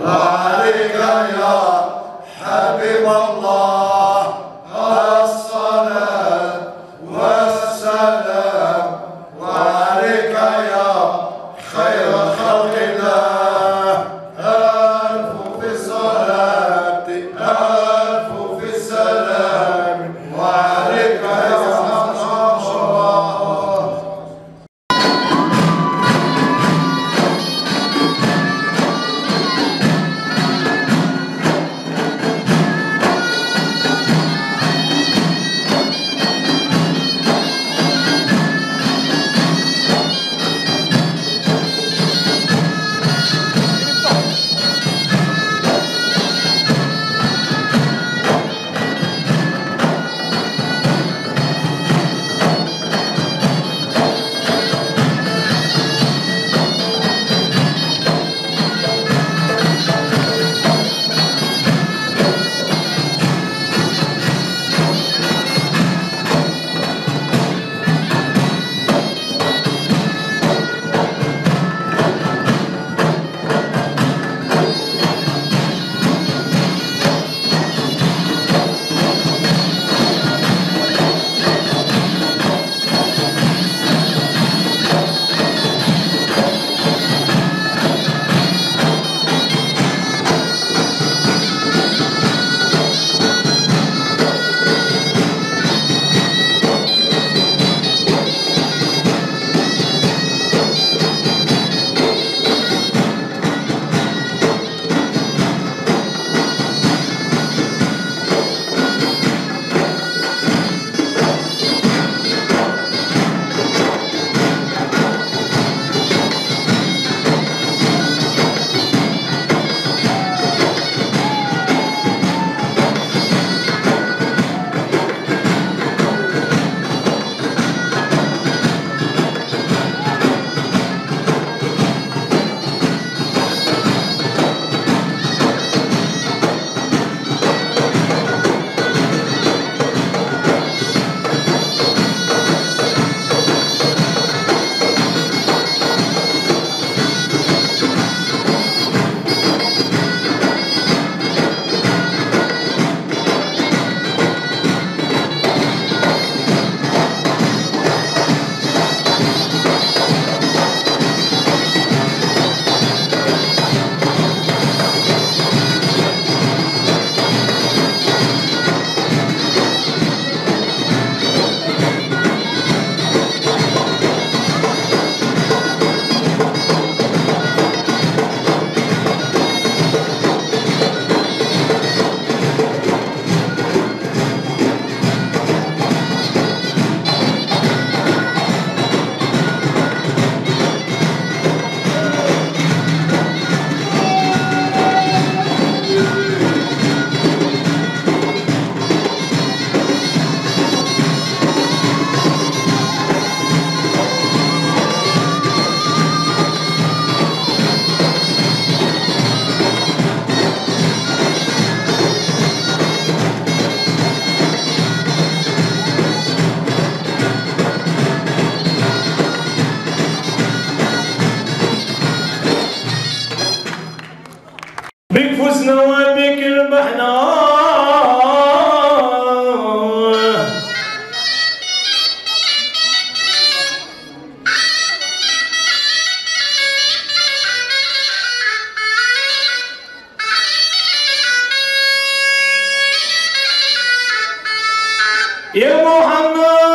Hare Ya Muhammad